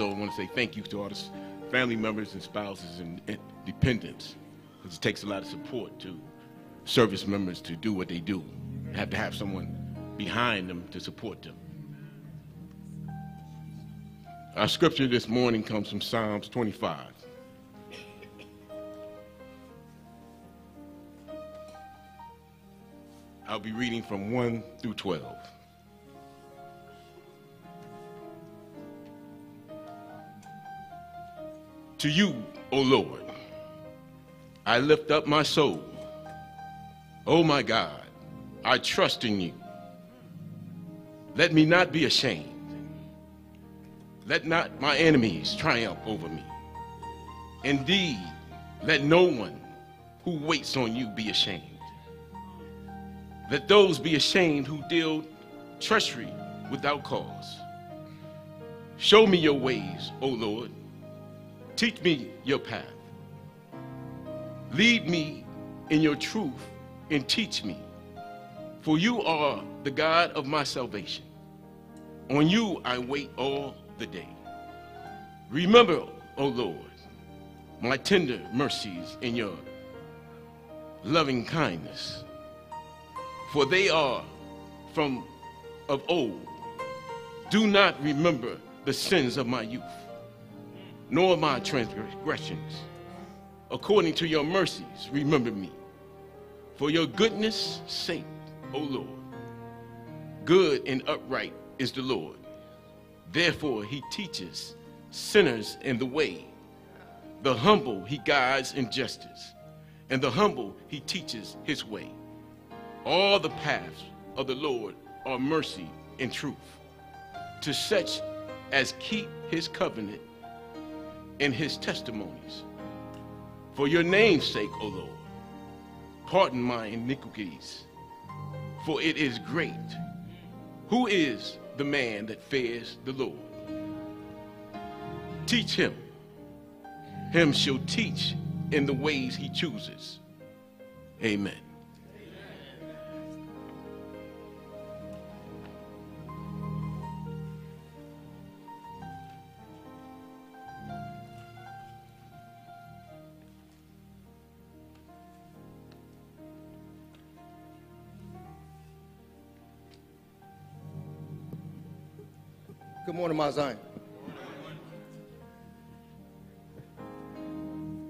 also want to say thank you to all the family members and spouses and, and dependents, because it takes a lot of support to service members to do what they do. You have to have someone behind them to support them. Our scripture this morning comes from Psalms 25. I'll be reading from 1 through 12. To you, O Lord, I lift up my soul. O my God, I trust in you. Let me not be ashamed. Let not my enemies triumph over me. Indeed, let no one who waits on you be ashamed. Let those be ashamed who deal treachery without cause. Show me your ways, O Lord. Teach me your path. Lead me in your truth and teach me. For you are the God of my salvation. On you I wait all the day. Remember, O Lord, my tender mercies in your loving kindness. For they are from of old. Do not remember the sins of my youth, nor my transgressions. According to your mercies, remember me. For your goodness' sake, O Lord. Good and upright is the Lord. Therefore, he teaches sinners in the way. The humble he guides in justice, and the humble he teaches his way. All the paths of the Lord are mercy and truth to such as keep his covenant and his testimonies. For your name's sake, O Lord, pardon my iniquities, for it is great. Who is the man that fears the Lord? Teach him. Him shall teach in the ways he chooses. Amen.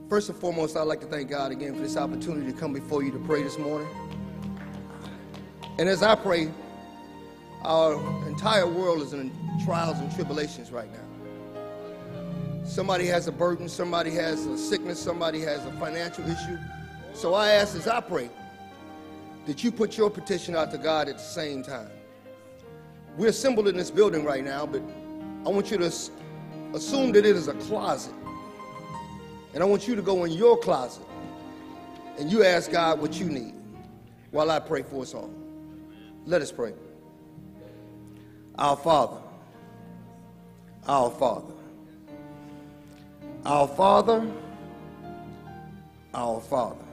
First and foremost, I'd like to thank God again for this opportunity to come before you to pray this morning. And as I pray, our entire world is in trials and tribulations right now. Somebody has a burden, somebody has a sickness, somebody has a financial issue. So I ask as I pray that you put your petition out to God at the same time. We're assembled in this building right now, but I want you to assume that it is a closet. And I want you to go in your closet and you ask God what you need while I pray for us all. Let us pray. Our Father, our Father, our Father, our Father.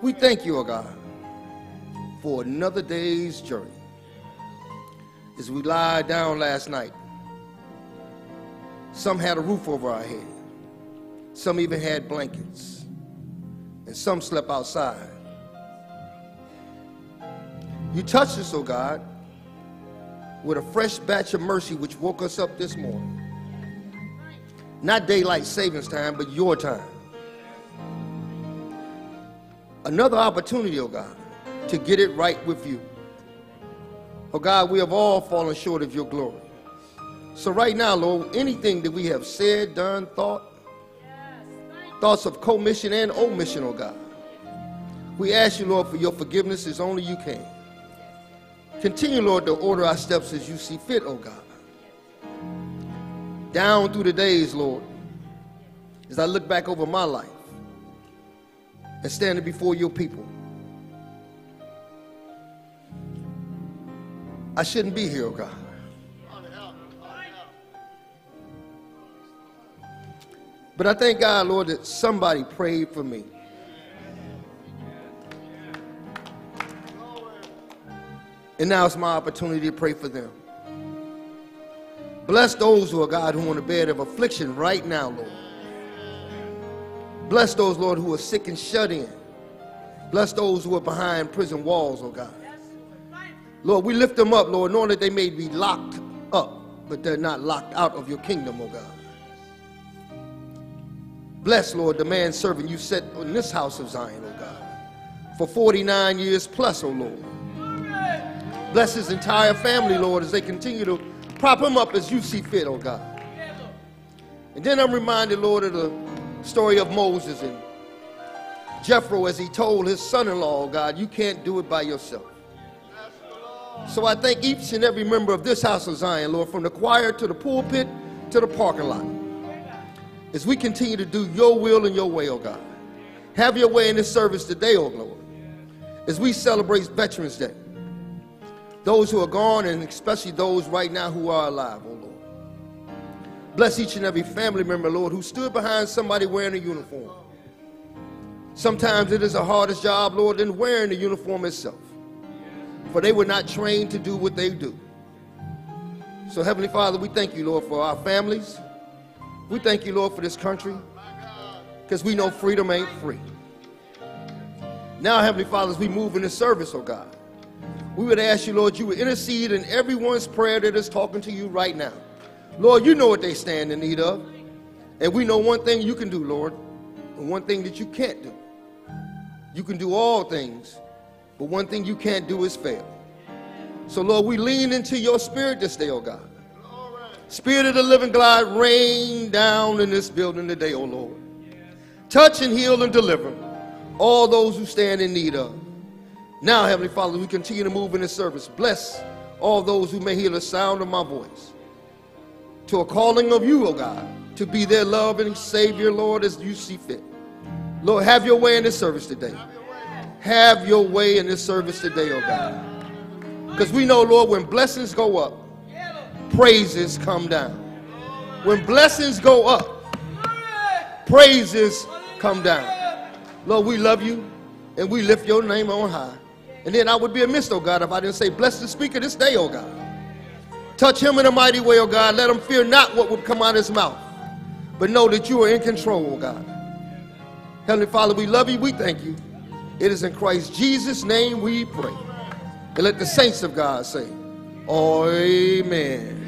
We thank you, O God, for another day's journey as we lied down last night. Some had a roof over our head. Some even had blankets. And some slept outside. You touched us, oh God, with a fresh batch of mercy which woke us up this morning. Not daylight savings time, but your time. Another opportunity, oh God, to get it right with you. Oh God, we have all fallen short of your glory. So right now, Lord, anything that we have said, done, thought, thoughts of commission and omission, oh God, we ask you, Lord, for your forgiveness as only you can. Continue, Lord, to order our steps as you see fit, oh God. Down through the days, Lord, as I look back over my life and standing before your people. I shouldn't be here, oh God. But I thank God, Lord, that somebody prayed for me. And now it's my opportunity to pray for them. Bless those who are, God, who are on the bed of affliction right now, Lord. Bless those, Lord, who are sick and shut in. Bless those who are behind prison walls, oh God. Lord, we lift them up, Lord, knowing that they may be locked up, but they're not locked out of your kingdom, oh God. Bless, Lord, the man servant you set in this house of Zion, oh God, for 49 years plus, oh Lord. Bless his entire family, Lord, as they continue to prop him up as you see fit, oh God. And then I'm reminded, Lord, of the story of Moses and Jethro as he told his son-in-law, God, you can't do it by yourself. So I thank each and every member of this house of Zion, Lord, from the choir to the pulpit to the parking lot. As we continue to do your will and your way, oh God. Have your way in this service today, oh Lord. As we celebrate Veterans Day. Those who are gone and especially those right now who are alive, oh Lord. Bless each and every family member, Lord, who stood behind somebody wearing a uniform. Sometimes it is the hardest job, Lord, than wearing the uniform itself. For they were not trained to do what they do. So, Heavenly Father, we thank you, Lord, for our families. We thank you, Lord, for this country. Because we know freedom ain't free. Now, Heavenly Father, as we move in this service, oh God, we would ask you, Lord, you would intercede in everyone's prayer that is talking to you right now. Lord, you know what they stand in need of. And we know one thing you can do, Lord, and one thing that you can't do. You can do all things, but one thing you can't do is fail. So, Lord, we lean into your spirit this day, oh God. Spirit of the living God, rain down in this building today, oh Lord. Touch and heal and deliver all those who stand in need of. Now, Heavenly Father, we continue to move in this service. Bless all those who may hear the sound of my voice. To a calling of you, oh God, to be their loving Savior, Lord, as you see fit. Lord, have your way in this service today. Have your way in this service today, oh God. Because we know, Lord, when blessings go up, praises come down. When blessings go up, praises come down. Lord, we love you and we lift your name on high. And then I would be amiss, oh God, if I didn't say, bless the speaker this day, oh God. Touch him in a mighty way, oh God. Let him fear not what would come out of his mouth, but know that you are in control, oh God. Heavenly Father, we love you. We thank you. It is in Christ Jesus' name we pray. And let the saints of God say, Amen.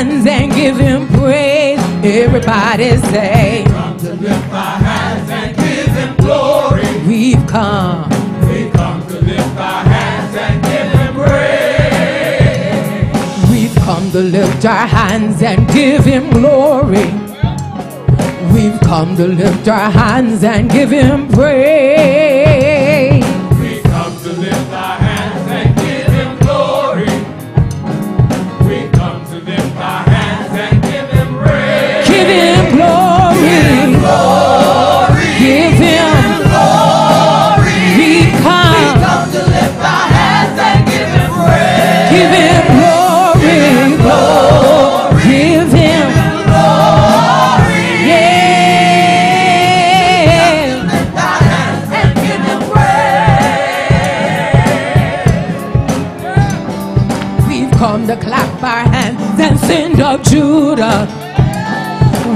Hands and give him praise. Everybody say, come to lift our hands and give him glory. We've come. We come to lift our hands and give him praise. We've come to lift our hands and give him glory. We've come to lift our hands and give him praise. Up Judah.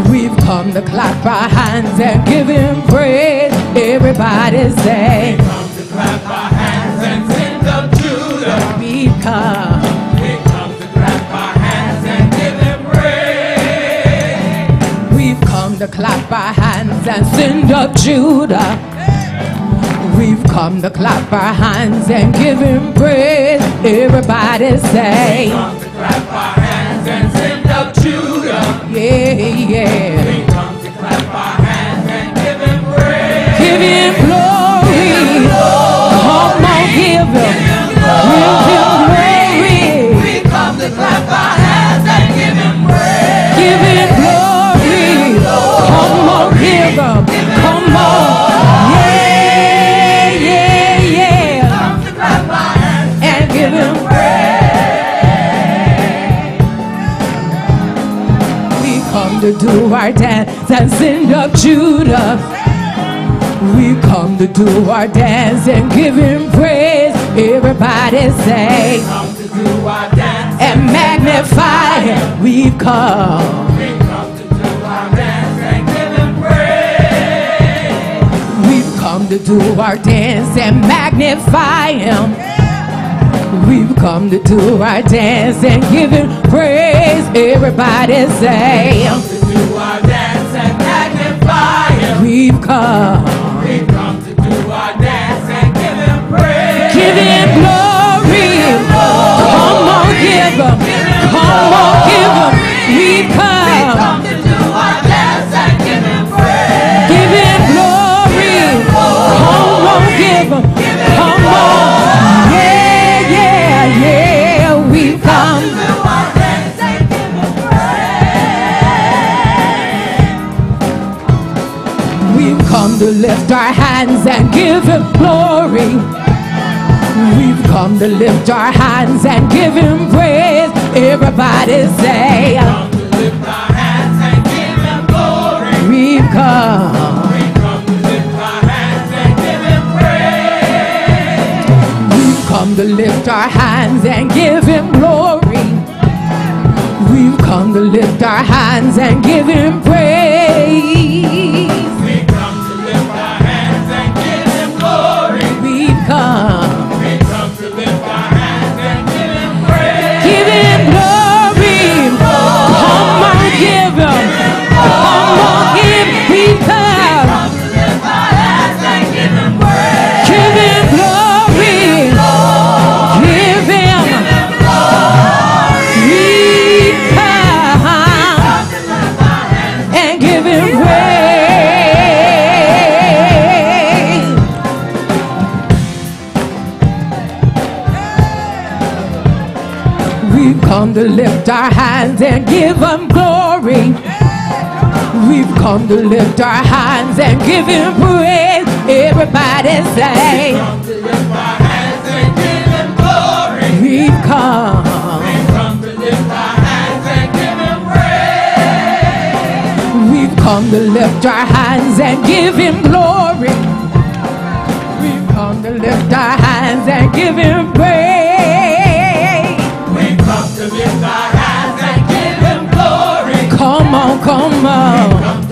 We've come to clap our hands and give him praise. Everybody say, Come to clap our hands and sing of Judah. We've come. We come to clap our hands and give him praise. We've come to clap our hands and send up Judah. We've come to clap our hands and give him praise. Everybody say, Yeah, yeah. We come to clap our hands and give him praise. Give him glory. Come on, give him. Give him glory. We come to clap our hands and give him praise. Give him glory. Come on, give him. Come on. Yeah, yeah, yeah. Come to clap our hands And give him to do our dance and send up Judah. We come to do our dance and give him praise. Everybody say we Come to do our dance. and magnify him. We've come. We come to do our dance and give him praise. We've come to do our dance and magnify him. We've come to do our dance and give him praise. Everybody say we've come. We come to do our dance and give him praise. Give him glory. Come on, give him. Come on, give him. We've come. Come hands and give him glory. We've come to lift our hands and give him praise. Everybody say, Come to lift our hands and give him glory. We've come. We've come to lift our hands and give him glory. We've come to lift our hands and give him praise. come to lift our hands and give him praise. Everybody say, We've come to lift our hands and give him glory. We've come. Come to lift our hands and give him praise. We've come to lift our hands and give him glory. We've come to lift our hands and give him praise. We've come to lift our hands and give him glory. Come on, come on.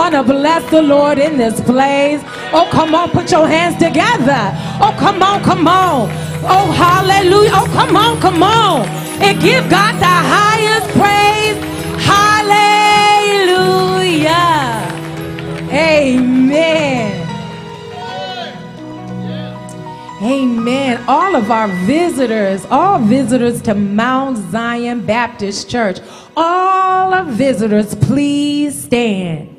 On and bless the Lord in this place. Oh, come on, put your hands together. Oh, come on, come on. Oh, hallelujah. Oh, come on, come on. And give God the highest praise. Hallelujah. Amen. Amen. All of our visitors, all visitors to Mount Zion Baptist Church, all our visitors, please stand.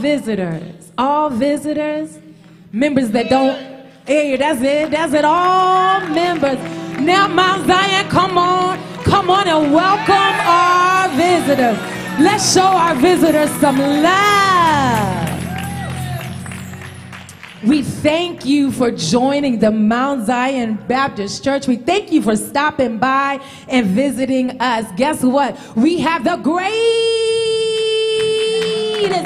Visitors, all visitors, members that don't, hey, that's it, that's it, all members. Now, Mount Zion, come on, come on and welcome our visitors. Let's show our visitors some love. We thank you for joining the Mount Zion Baptist Church. We thank you for stopping by and visiting us. Guess what? We have the greatest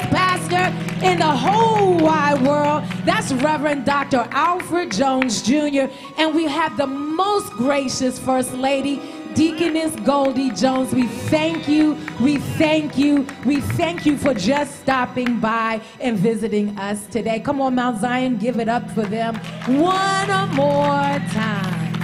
pastor in the whole wide world. That's Reverend Dr. Alfred Jones Jr. And we have the most gracious First Lady, Deaconess Goldie Jones, we thank you, we thank you, we thank you for just stopping by and visiting us today. Come on, Mount Zion, give it up for them one more time.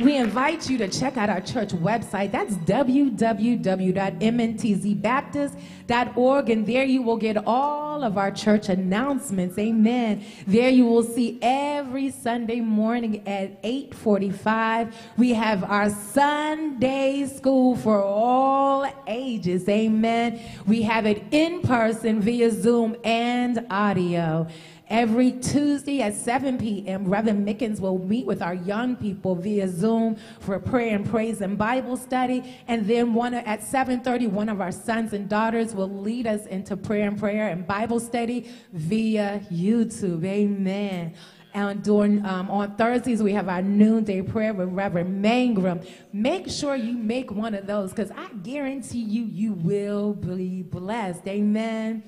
We invite you to check out our church website. That's www.mntzbaptist.org. And there you will get all of our church announcements. Amen. There you will see every Sunday morning at 845. We have our Sunday school for all ages. Amen. We have it in person via Zoom and audio. Every Tuesday at 7 p.m., Reverend Mickens will meet with our young people via Zoom for prayer and praise and Bible study. And then one at 7:30, one of our sons and daughters will lead us into prayer and prayer and Bible study via YouTube. Amen. And during um, on Thursdays we have our noonday prayer with Reverend Mangrum. Make sure you make one of those because I guarantee you you will be blessed. Amen.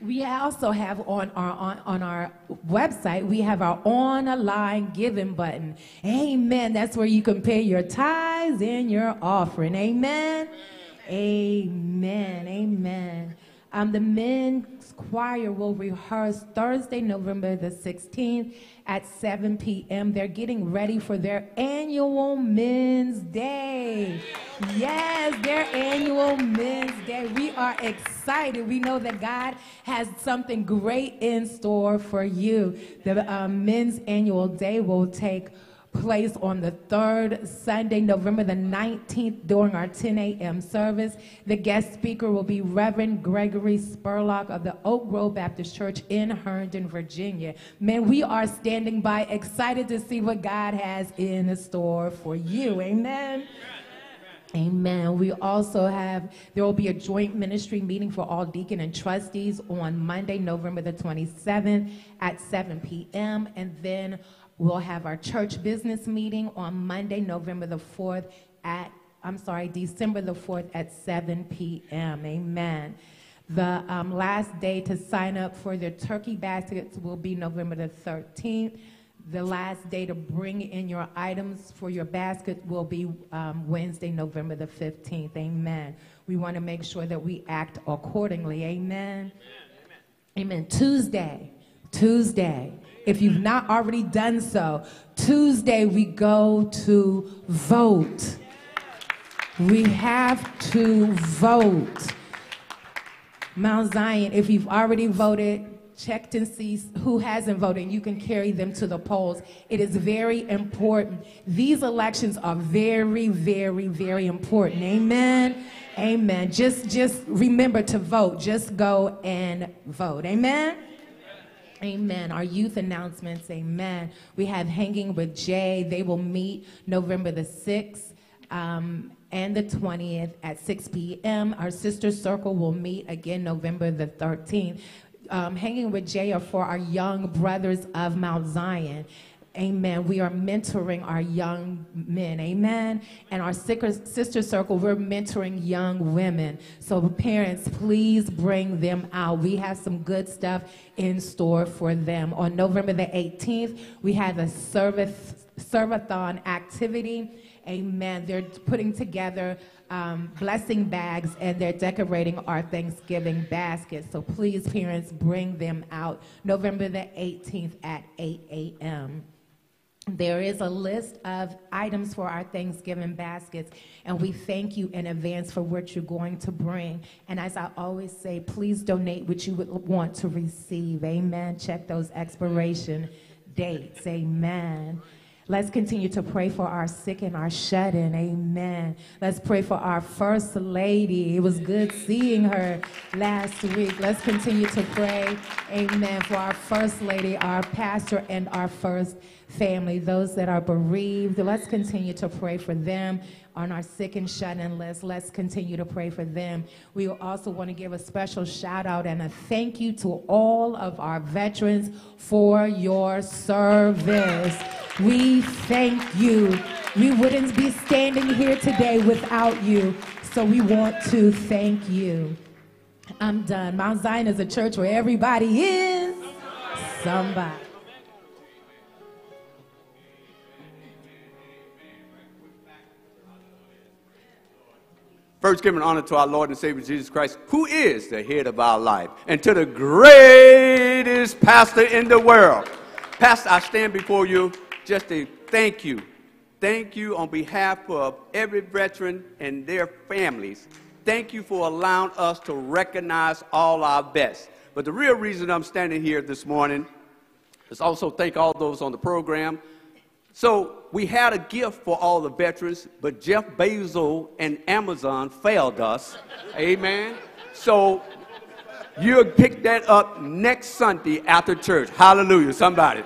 We also have on our on, on our website, we have our online giving button. Amen. That's where you can pay your tithes and your offering. Amen. Amen. Amen. Um, the men's choir will rehearse Thursday, November the 16th at 7 p.m. They're getting ready for their annual Men's Day. Yes, their annual Men's Day. We are excited. We know that God has something great in store for you. The um, Men's Annual Day will take place on the third Sunday, November the 19th, during our 10 a.m. service. The guest speaker will be Reverend Gregory Spurlock of the Oak Grove Baptist Church in Herndon, Virginia. Man, we are standing by, excited to see what God has in store for you. Amen. Amen. We also have, there will be a joint ministry meeting for all deacon and trustees on Monday, November the 27th at 7 p.m. And then We'll have our church business meeting on Monday, November the 4th at, I'm sorry, December the 4th at 7 p.m. Amen. The um, last day to sign up for the turkey baskets will be November the 13th. The last day to bring in your items for your basket will be um, Wednesday, November the 15th. Amen. We want to make sure that we act accordingly. Amen. Amen. Amen. Tuesday, Tuesday, if you've not already done so, Tuesday we go to vote. We have to vote. Mount Zion, if you've already voted, checked and see who hasn't voted. You can carry them to the polls. It is very important. These elections are very, very, very important. Amen. Amen. Just just remember to vote. Just go and vote. Amen. Amen. Our youth announcements, amen. We have Hanging with Jay. They will meet November the 6th um, and the 20th at 6 p.m. Our sister circle will meet again November the 13th. Um, Hanging with Jay are for our young brothers of Mount Zion. Amen. We are mentoring our young men. Amen. And our sister circle, we're mentoring young women. So, parents, please bring them out. We have some good stuff in store for them. On November the 18th, we have a service, servathon activity. Amen. They're putting together um, blessing bags and they're decorating our Thanksgiving baskets. So please, parents, bring them out November the 18th at 8 a.m. There is a list of items for our Thanksgiving baskets, and we thank you in advance for what you're going to bring. And as I always say, please donate what you would want to receive. Amen. Check those expiration dates. Amen. Let's continue to pray for our sick and our shut in. Amen. Let's pray for our first lady. It was good seeing her last week. Let's continue to pray. Amen. For our first lady, our pastor, and our first family, those that are bereaved. Let's continue to pray for them on our sick and shut in list. Let's continue to pray for them. We also want to give a special shout out and a thank you to all of our veterans for your service. We thank you. We wouldn't be standing here today without you. So we want to thank you. I'm done. Mount Zion is a church where everybody is somebody. First giving honor to our Lord and Savior Jesus Christ, who is the head of our life, and to the greatest pastor in the world. Pastor, I stand before you just to thank you. Thank you on behalf of every veteran and their families. Thank you for allowing us to recognize all our best. But the real reason I'm standing here this morning is also thank all those on the program, so we had a gift for all the veterans, but Jeff Bezos and Amazon failed us. Amen. So you'll pick that up next Sunday after church. Hallelujah, somebody.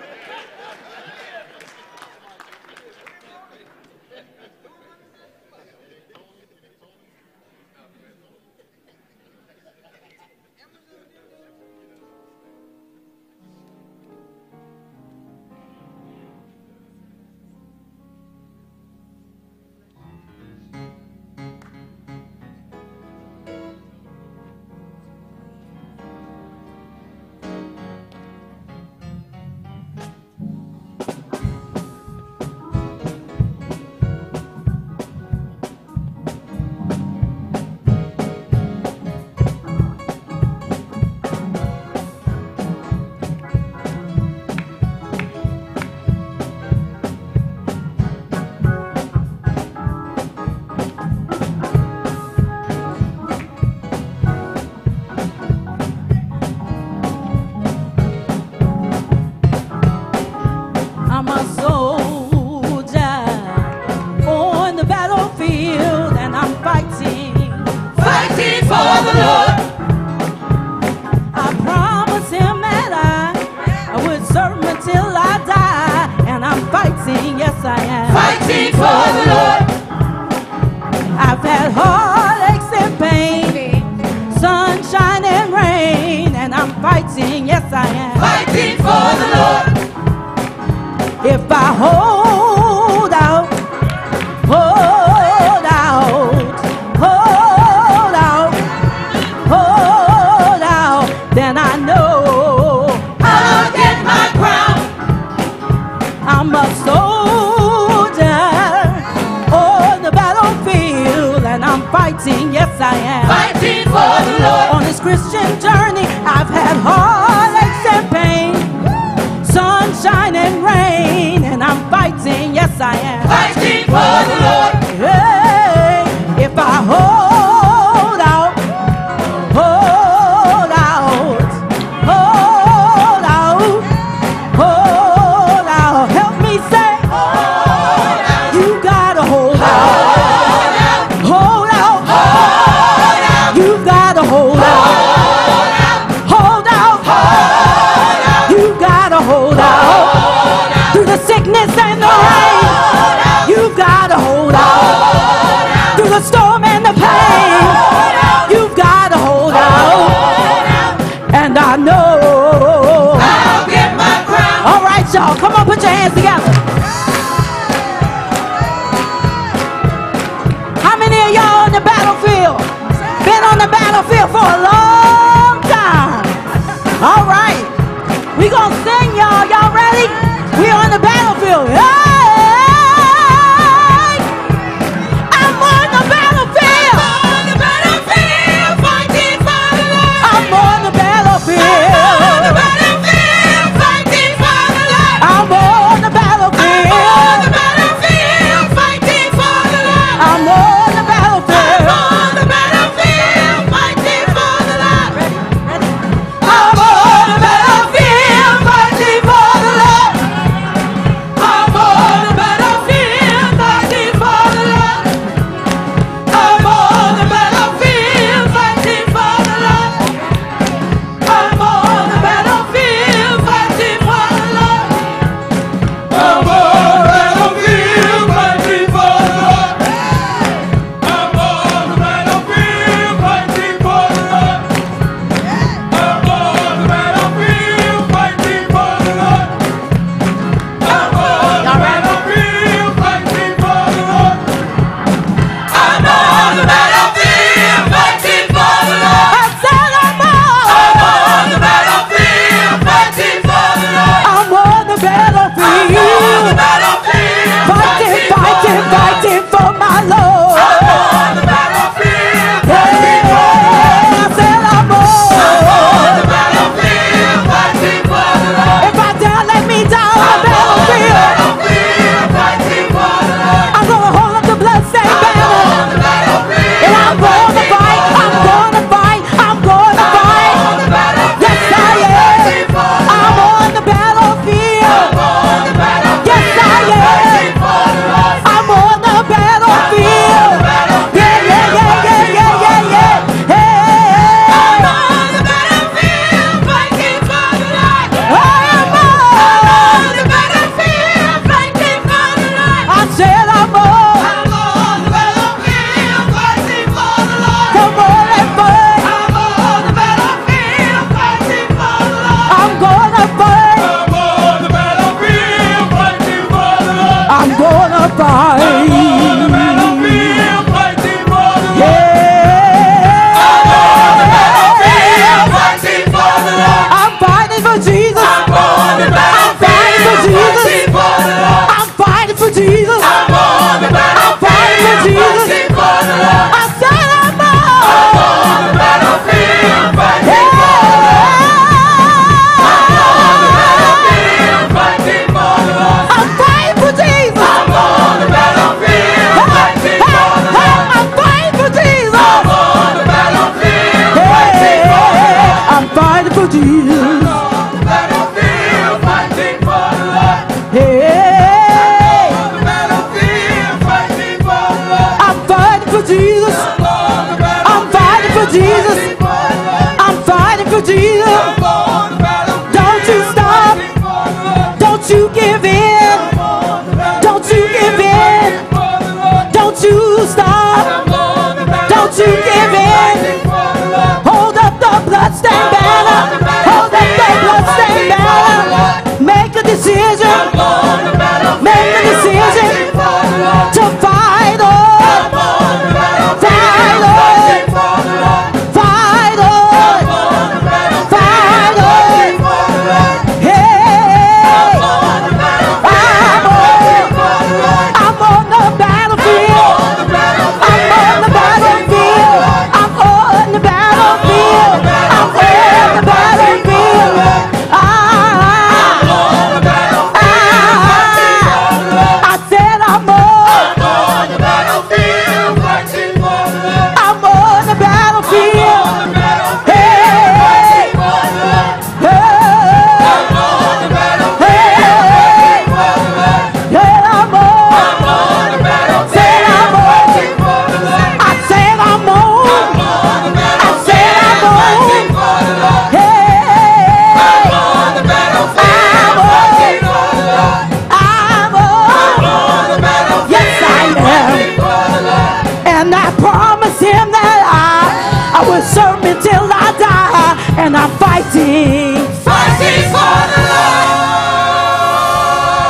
Fighting. Fighting for the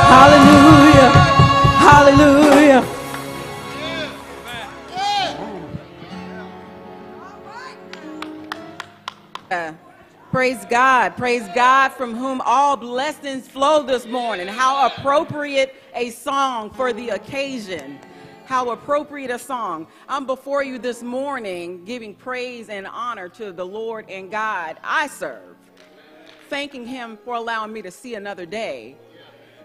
Hallelujah. Hallelujah. Praise God. Praise God from whom all blessings flow this morning. How appropriate a song for the occasion. How appropriate a song. I'm before you this morning giving praise and honor to the Lord and God I serve. Thanking Him for allowing me to see another day.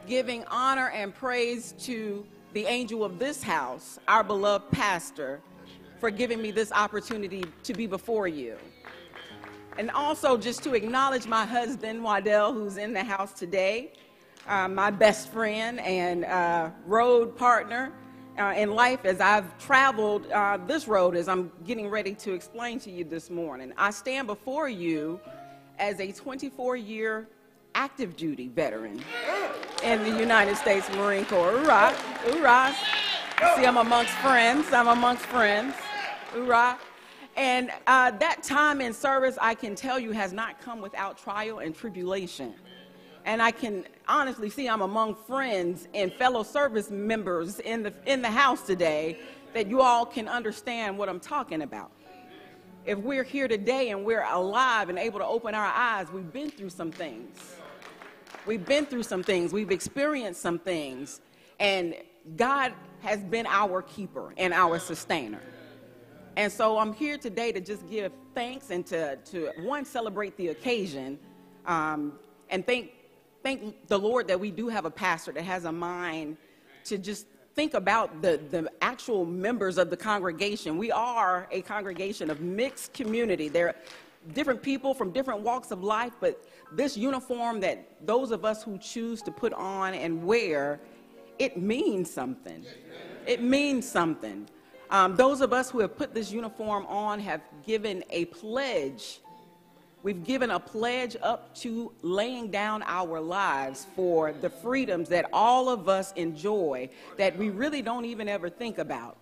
Giving honor and praise to the angel of this house, our beloved pastor, for giving me this opportunity to be before you. And also just to acknowledge my husband, Waddell, who's in the house today, uh, my best friend and uh, road partner uh, in life as I've traveled uh, this road as I'm getting ready to explain to you this morning. I stand before you as a 24 year active duty veteran in the United States Marine Corps. Hoorah! Hoorah! See, I'm amongst friends. I'm amongst friends. Hoorah! And uh, that time in service, I can tell you, has not come without trial and tribulation. And I can honestly see I'm among friends and fellow service members in the, in the house today that you all can understand what I'm talking about. If we're here today and we're alive and able to open our eyes, we've been through some things. We've been through some things. We've experienced some things. And God has been our keeper and our sustainer. And so I'm here today to just give thanks and to, to one, celebrate the occasion um, and thank, thank the Lord that we do have a pastor that has a mind to just think about the, the actual members of the congregation. We are a congregation of mixed community. There are different people from different walks of life, but this uniform that those of us who choose to put on and wear, it means something. It means something. Um, those of us who have put this uniform on have given a pledge. We've given a pledge up to laying down our lives for the freedoms that all of us enjoy that we really don't even ever think about.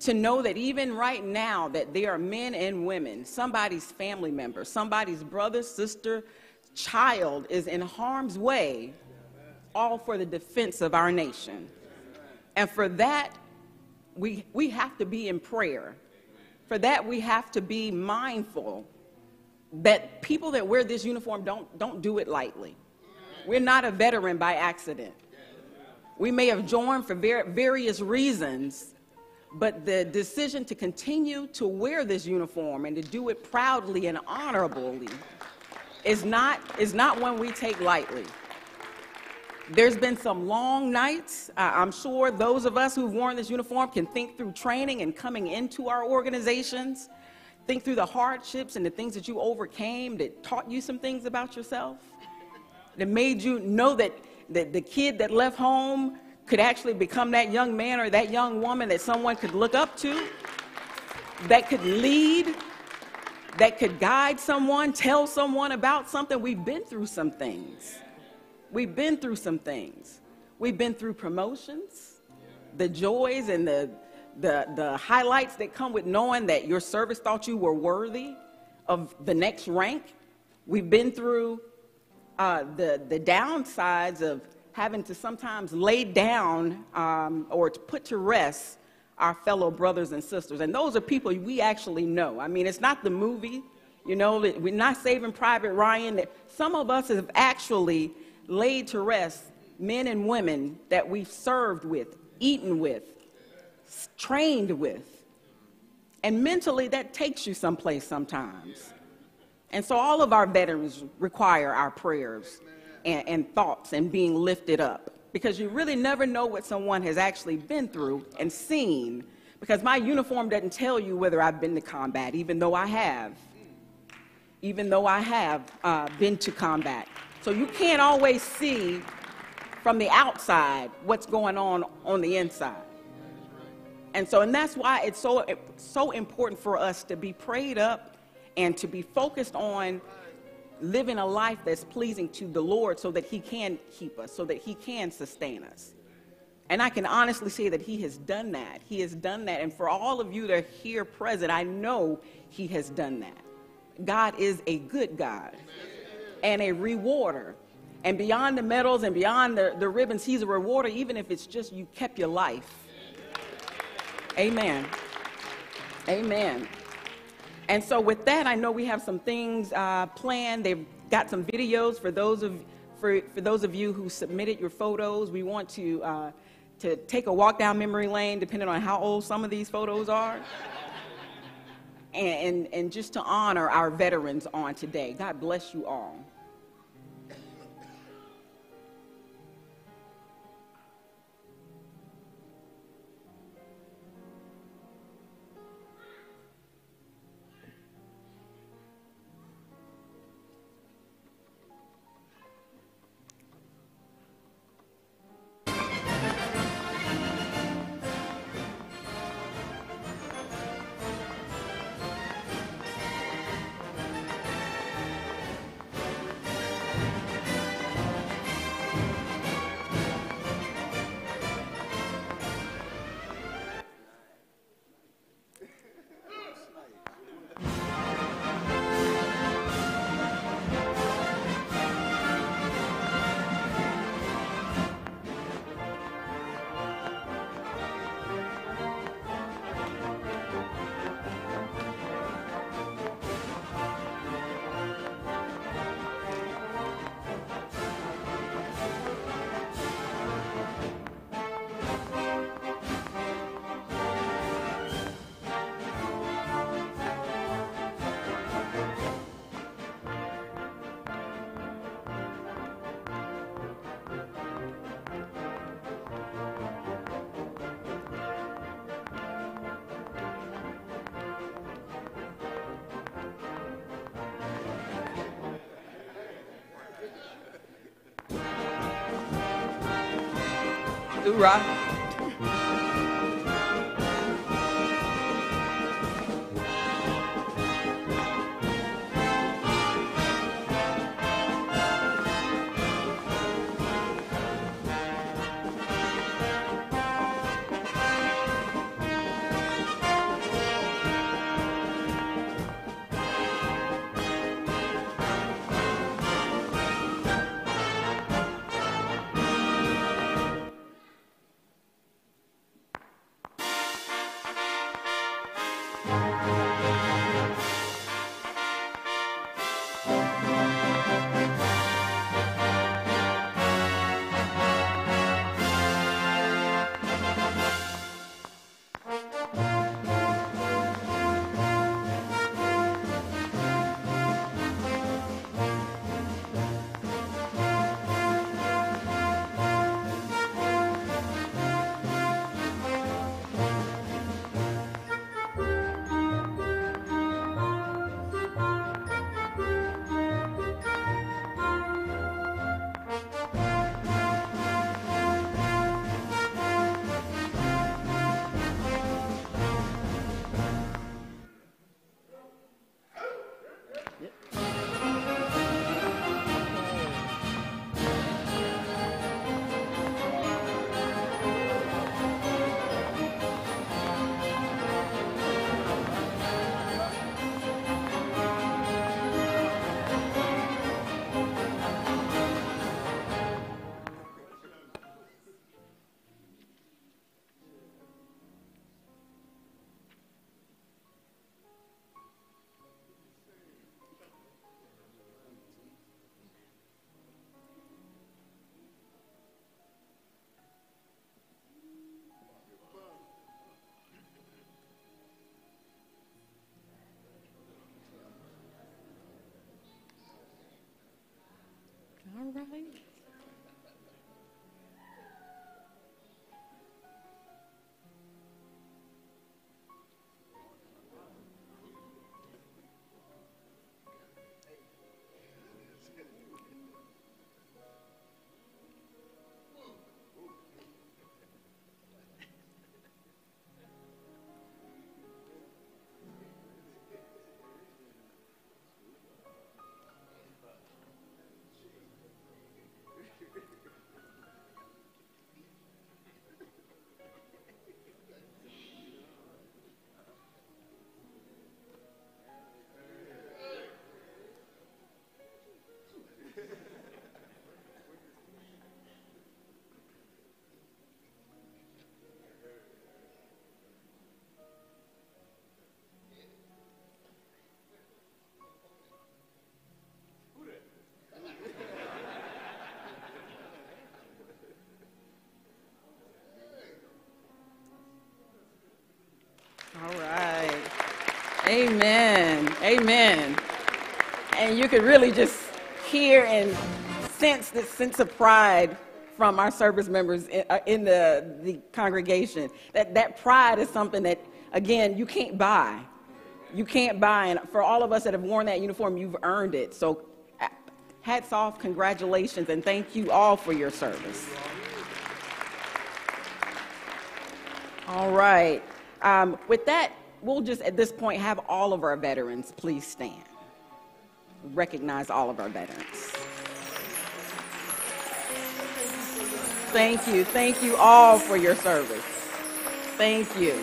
To know that even right now that there are men and women, somebody's family member, somebody's brother, sister, child is in harm's way, all for the defense of our nation. And for that, we, we have to be in prayer. For that, we have to be mindful that people that wear this uniform don't, don't do it lightly. We're not a veteran by accident. We may have joined for ver- various reasons, but the decision to continue to wear this uniform and to do it proudly and honorably is not, is not one we take lightly. There's been some long nights. I'm sure those of us who've worn this uniform can think through training and coming into our organizations, think through the hardships and the things that you overcame that taught you some things about yourself, that made you know that, that the kid that left home could actually become that young man or that young woman that someone could look up to, that could lead, that could guide someone, tell someone about something. We've been through some things. We've been through some things. We've been through promotions, the joys and the, the, the highlights that come with knowing that your service thought you were worthy of the next rank. We've been through uh, the, the downsides of having to sometimes lay down um, or to put to rest our fellow brothers and sisters. And those are people we actually know. I mean, it's not the movie, you know, we're not saving Private Ryan. That some of us have actually laid to rest men and women that we've served with, eaten with, trained with. And mentally, that takes you someplace sometimes. And so, all of our veterans require our prayers and, and, thoughts and being lifted up because you really never know what someone has actually been through and seen. Because my uniform doesn't tell you whether I've been to combat, even though I have. Even though I have uh, been to combat. So, you can't always see from the outside what's going on on the inside. And so, and that's why it's so, so important for us to be prayed up and to be focused on living a life that's pleasing to the Lord so that He can keep us, so that He can sustain us. And I can honestly say that He has done that. He has done that. And for all of you that are here present, I know He has done that. God is a good God and a rewarder. And beyond the medals and beyond the, the ribbons, He's a rewarder, even if it's just you kept your life. Amen. Amen. And so, with that, I know we have some things uh, planned. They've got some videos for those of for, for those of you who submitted your photos. We want to uh, to take a walk down memory lane, depending on how old some of these photos are, and, and, and just to honor our veterans on today. God bless you all. Hoorah. Amen. Amen. And you could really just hear and sense this sense of pride from our service members in, uh, the, the congregation. That, that pride is something that, again, you can't buy. You can't buy. And for all of us that have worn that uniform, you've earned it. So uh, hats off, congratulations, and thank you all for your service. All right. Um, with that, we'll just at this point have all of our veterans please stand. Recognize all of our veterans. Thank you. Thank you all for your service. Thank you.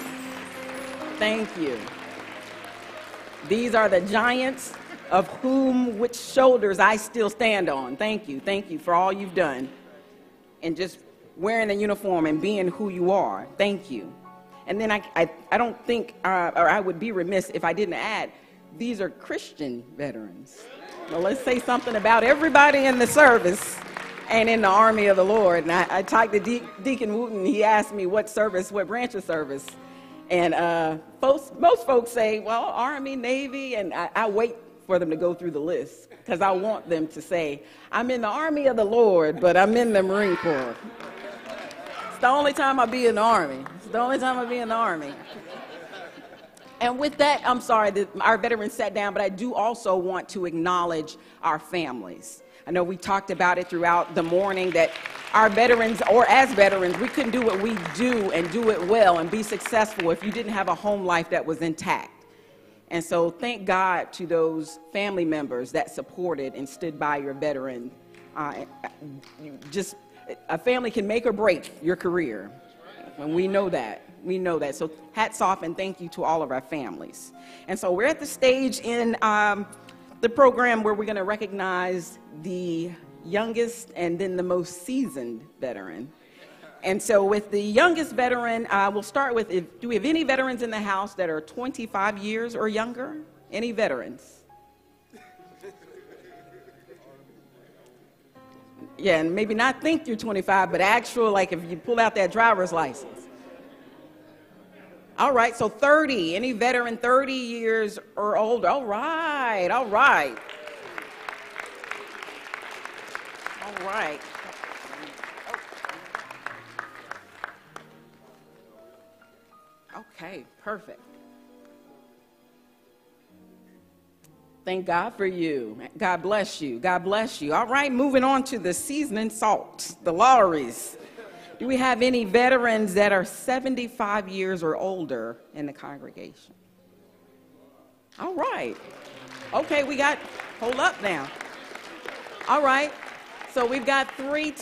Thank you. These are the giants of whom which shoulders I still stand on. Thank you. Thank you for all you've done and just wearing the uniform and being who you are. Thank you. And then I, I, I don't think, uh, or I would be remiss if I didn't add, these are Christian veterans. Well, let's say something about everybody in the service and in the army of the Lord. And I, I talked to De- Deacon Wooten. He asked me what service, what branch of service. And uh, folks, most folks say, well, Army, Navy, and I, I wait for them to go through the list because I want them to say, I'm in the Army of the Lord, but I'm in the Marine Corps. It's the only time I'll be in the Army. The only time I'll be in the Army. And with that, I'm sorry that our veterans sat down, but I do also want to acknowledge our families. I know we talked about it throughout the morning that our veterans, or as veterans, we couldn't do what we do and do it well and be successful if you didn't have a home life that was intact. And so thank God to those family members that supported and stood by your veteran. Uh, just a family can make or break your career. And we know that. We know that. So hats off and thank you to all of our families. And so we're at the stage in um, the program where we're going to recognize the youngest and then the most seasoned veteran. And so with the youngest veteran, uh, we'll start with, if, do we have any veterans in the house that are 25 years or younger? Any veterans? Yeah, and maybe not think you're 25, but actual, like if you pull out that driver's license. All right, so 30, any veteran 30 years or older. All right, all right. All right. Okay, perfect. Thank God for you. God bless you. God bless you. All right, moving on to the seasoning salt, the Lawry's. Do we have any veterans that are 75 years or older in the congregation? All right. Okay, we got, hold up now. All right. So we've got three,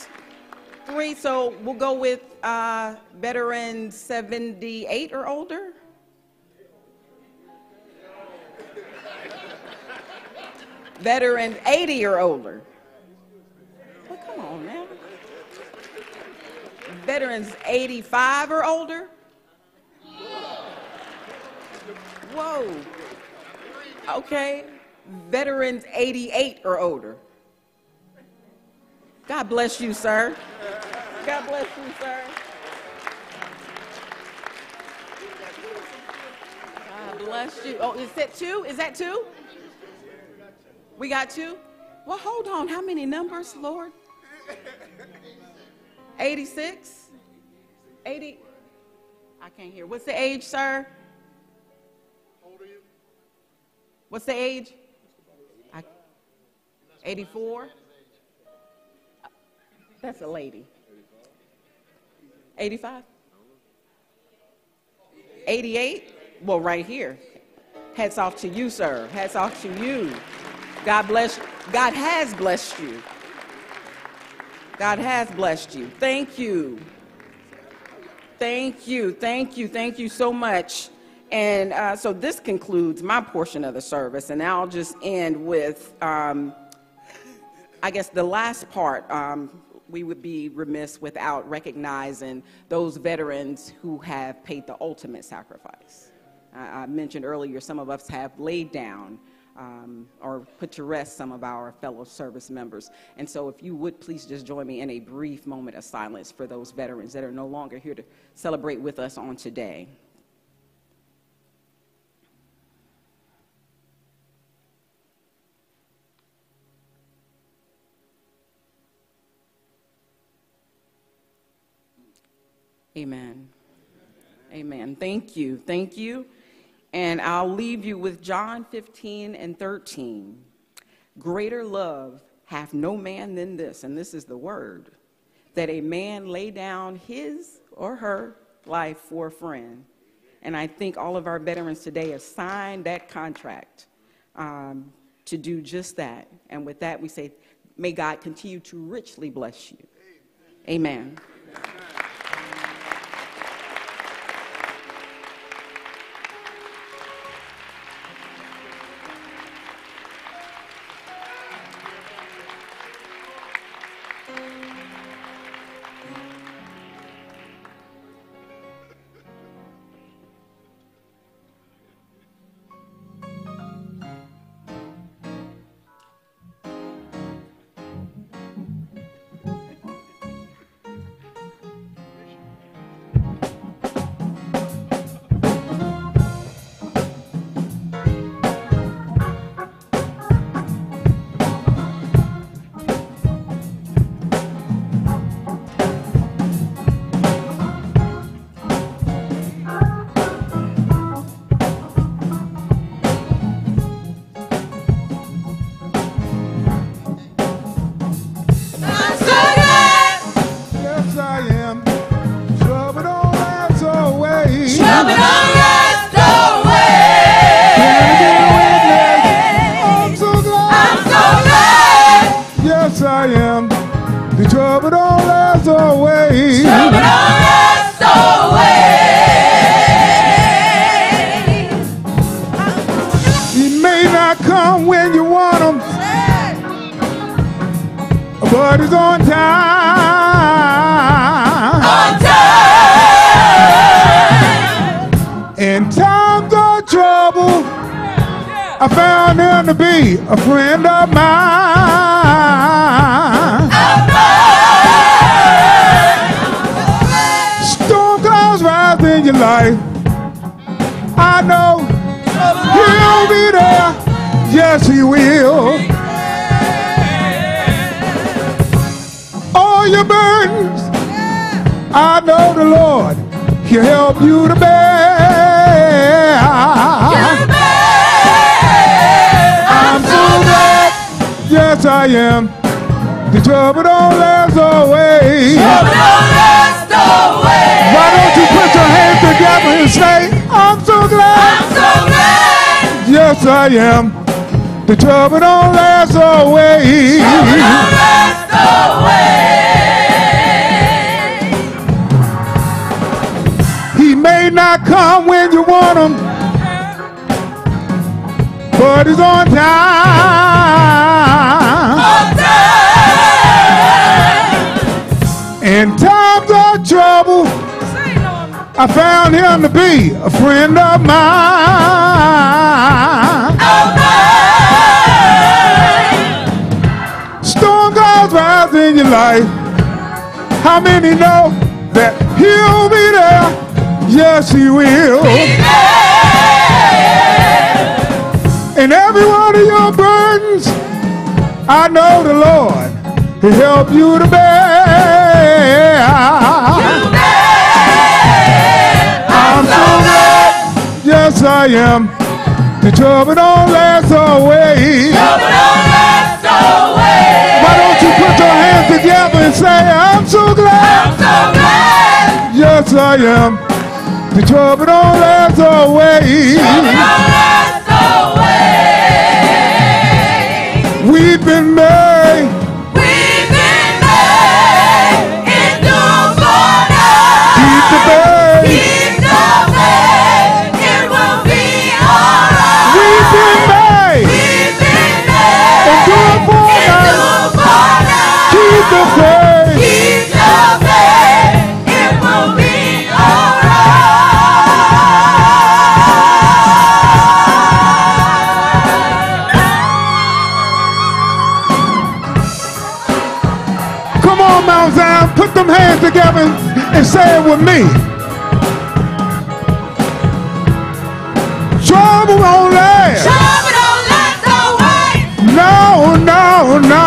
three. So we'll go with uh, veterans 78 or older. Veterans 80 or older. Well, come on now veterans 85 or older? Whoa. Okay. Veterans 88 or older. God bless you, sir. God bless you, sir. God bless you. Oh, is that two? Is that two? We got two? Well, hold on. How many numbers, Lord? 86? 80? I can't hear. What's the age, sir? What's the age? I, 84? That's a lady. 85? 88? Well, right here. Hats off to you, sir. Hats off to you. God bless. God has blessed you. God has blessed you. Thank you. Thank you. Thank you. Thank you so much. And uh, so this concludes my portion of the service. And I'll just end with, um, I guess, the last part. Um, we would be remiss without recognizing those veterans who have paid the ultimate sacrifice. I mentioned earlier, some of us have laid down um, or put to rest some of our fellow service members. And so, if you would please just join me in a brief moment of silence for those veterans that are no longer here to celebrate with us on today. Amen. Amen. Thank you. Thank you. And I'll leave you with John 15 and 13. Greater love hath no man than this, and this is the word, that a man lay down his or her life for a friend. And I think all of our veterans today have signed that contract um, to do just that. And with that, we say, may God continue to richly bless you. Amen. Yes, am. Help you to bear. I'm so glad. Yes, I am. The trouble don't last always. Trouble don't last always. Why don't you put your hands together and say, I'm so glad. I'm so glad. Yes, I am. The trouble don't last always. Trouble don't last always. We've been together and say it with me. Trouble won't last. Trouble don't last always. No, no, no,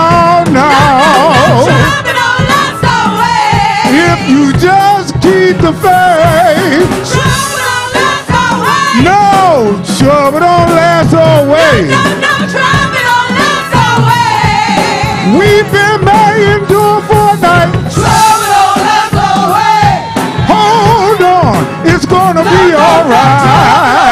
no. no, no, no. Trouble don't last always. If you just keep the faith. Trouble don't last always. No, trouble don't last always. No, no, no, trouble don't last always. We've been married to a night. Trouble gonna be alright.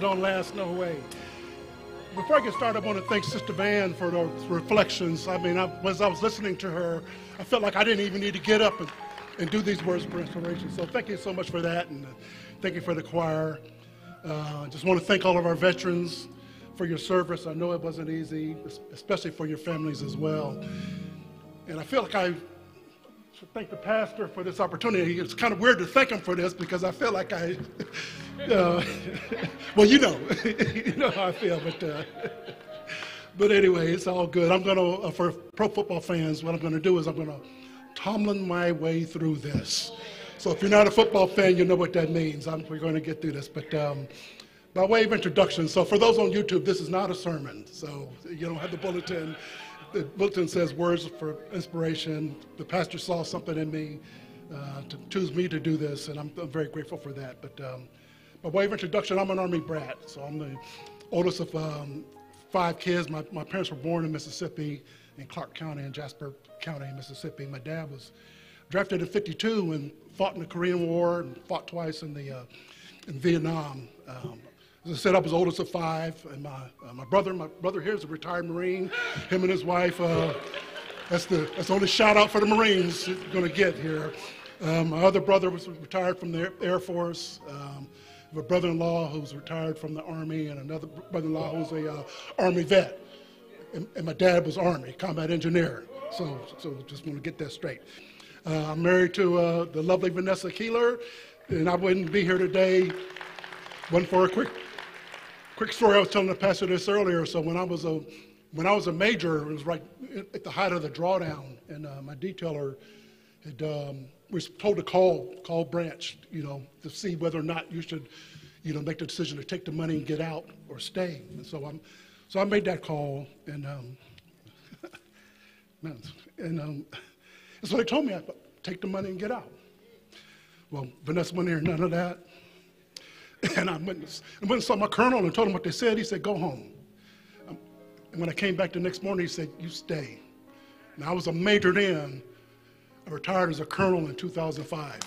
don't last no way. Before I get started, I want to thank Sister Van for those reflections. I mean, I, as I was listening to her, I felt like I didn't even need to get up and, and do these words for inspiration. So thank you so much for that, and uh, thank you for the choir. Uh, I just want to thank all of our veterans for your service. I know it wasn't easy, especially for your families as well. And I feel like I should thank the pastor for this opportunity. It's kind of weird to thank him for this because I feel like I, uh, well, you know, you know how I feel, but uh, but anyway, it's all good. I'm gonna uh, for pro football fans, what I'm gonna do is I'm gonna Tomlin my way through this. So if you're not a football fan, you know what that means. I'm, we're going to get through this, but. Um, by way of introduction, so for those on YouTube, this is not a sermon, so you don't have the bulletin. The bulletin says words for inspiration. The pastor saw something in me uh, to choose me to do this, and I'm, I'm very grateful for that. But um, by way of introduction, I'm an Army brat, so I'm the oldest of um, five kids. My, my parents were born in Mississippi, in Clarke County, and Jasper County, Mississippi. My dad was drafted in 52 and fought in the Korean War and fought twice in, the, uh, in Vietnam. Um, as I said, I was oldest of five, and my, uh, my brother, my brother here is a retired Marine. Him and his wife, uh, that's the that's the only shout out for the Marines you're going to get here. Um, my other brother was retired from the Air Force. Um, a brother-in-law who's retired from the Army, and another brother-in-law who's a uh, Army vet. And, and, my dad was Army, combat engineer. So, so just want to get that straight. Uh, I'm married to uh, the lovely Vanessa Keeler, and I wouldn't be here today one for a quick quick story. I was telling the pastor this earlier. So when I was a when I was a major, it was right at the height of the drawdown, and uh, my detailer had um, was told to call call branch, you know, to see whether or not you should, you know, make the decision to take the money and get out or stay. And so I'm, so I made that call, and um, and um, so they told me I take the money and get out. Well, Vanessa went there, none of that. And I went, and went and saw my colonel and told him what they said. He said, go home. Um, and when I came back the next morning, he said, you stay. Now, I was a major then. Retired as a colonel in 2005.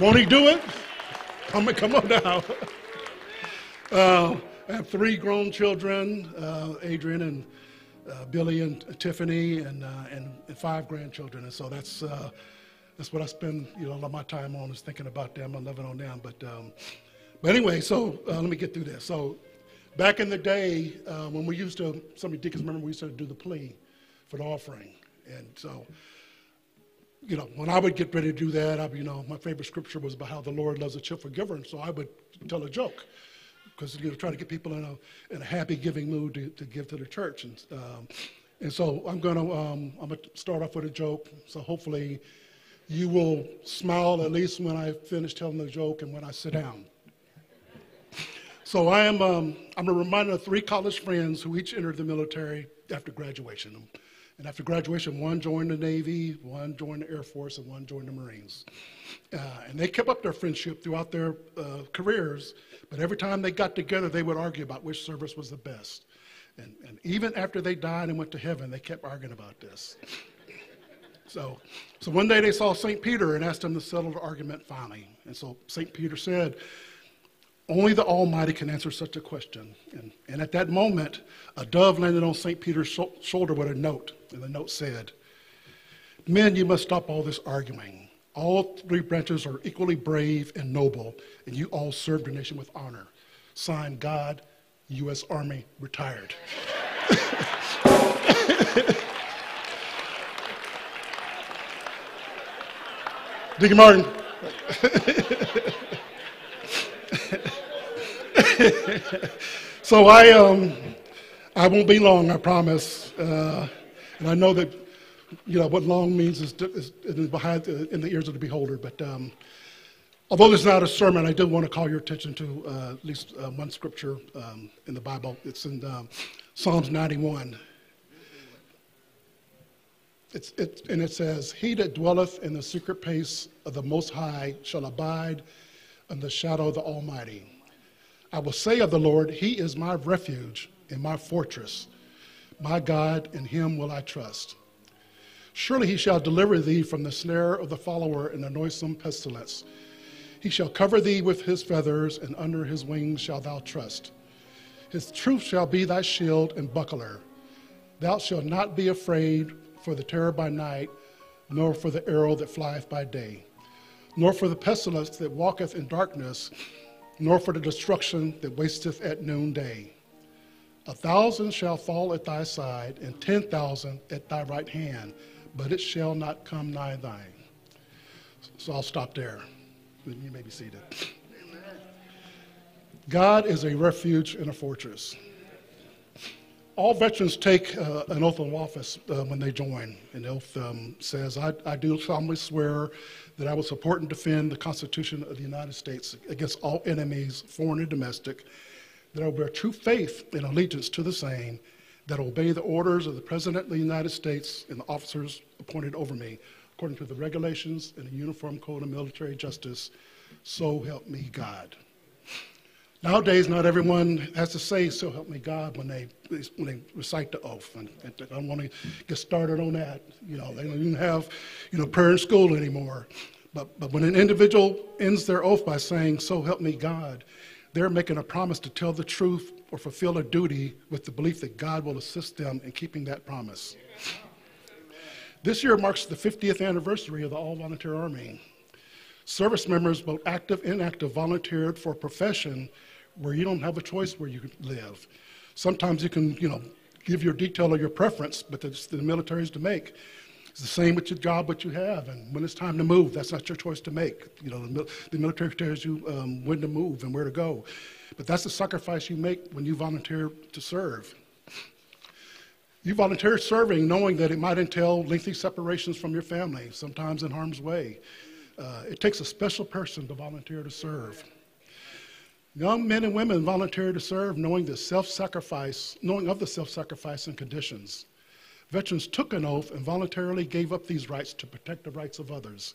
Won't he do it? Come, come on now. Uh, I have three grown children, uh, Adrian and uh, Billy and Tiffany, and, uh, and, and, five grandchildren. And so that's, uh, that's what I spend you know, a lot of my time on is thinking about them and loving on them. But, um, but anyway, so uh, let me get through this. So back in the day, when we used to, some of you deacons remember we used to do the plea for the offering. And so, you know, when I would get ready to do that, I, you know, my favorite scripture was about how the Lord loves a cheerful giver. And so I would tell a joke. because you know try to get people in a in a happy giving mood to, to give to the church and um, and so I'm gonna um, I'm gonna start off with a joke so hopefully you will smile at least when I finish telling the joke and when I sit down. So I am um, I'm a reminder of three college friends who each entered the military after graduation. And after graduation, one joined the Navy, one joined the Air Force, and one joined the Marines. Uh, and they kept up their friendship throughout their uh, careers, but every time they got together, they would argue about which service was the best. And, and even after they died and went to heaven, they kept arguing about this. So, so one day they saw St. Peter and asked him to settle the argument finally. And so St. Peter said, only the Almighty can answer such a question. And, and at that moment, a dove landed on St. Peter's sh- shoulder with a note. And the note said, Men, you must stop all this arguing. All three branches are equally brave and noble, and you all serve the nation with honor. Signed, God, U.S. Army, retired. Deacon Martin. so I, um, I won't be long, I promise. Uh, and I know that, you know, what long means is, is, behind the, in the ears of the beholder. But um, although this is not a sermon, I do want to call your attention to uh, at least uh, one scripture um, in the Bible. It's in um, Psalms 91. It's, it, and it says, He that dwelleth in the secret place of the Most High shall abide in the shadow of the Almighty. I will say of the Lord, He is my refuge and my fortress. My God, in Him will I trust. Surely He shall deliver thee from the snare of the follower and the noisome pestilence. He shall cover thee with His feathers, and under His wings shalt thou trust. His truth shall be thy shield and buckler. Thou shalt not be afraid for the terror by night, nor for the arrow that flieth by day, nor for the pestilence that walketh in darkness nor for the destruction that wasteth at noonday. A thousand shall fall at thy side, and ten thousand at thy right hand, but it shall not come nigh thine. So I'll stop there. You may be seated. God is a refuge and a fortress. All veterans take uh, an oath of office uh, when they join. The oath um, says, I, I do solemnly swear that I will support and defend the Constitution of the United States against all enemies, foreign and domestic, that I will bear true faith and allegiance to the same, that I will obey the orders of the President of the United States and the officers appointed over me, according to the regulations and the Uniform Code of Military Justice. So help me God. Nowadays, not everyone has to say "So help me God" when they when they recite the oath, and, and I don't want to get started on that. You know, they don't even have you know prayer in school anymore. But but when an individual ends their oath by saying "So help me God," they're making a promise to tell the truth or fulfill a duty with the belief that God will assist them in keeping that promise. This year marks the 50th anniversary of the All Volunteer Army. Service members, both active and inactive, volunteered for a profession where you don't have a choice where you live. Sometimes you can, you know, give your detail or your preference, but it's the military's to make. It's the same with your job, what you have, and when it's time to move, that's not your choice to make. You know, the, the military tells you um, when to move and where to go, but that's the sacrifice you make when you volunteer to serve. You volunteer serving knowing that it might entail lengthy separations from your family, sometimes in harm's way. Uh, it takes a special person to volunteer to serve. Young men and women volunteer to serve knowing the self-sacrifice, knowing of the self-sacrificing conditions. Veterans took an oath and voluntarily gave up these rights to protect the rights of others.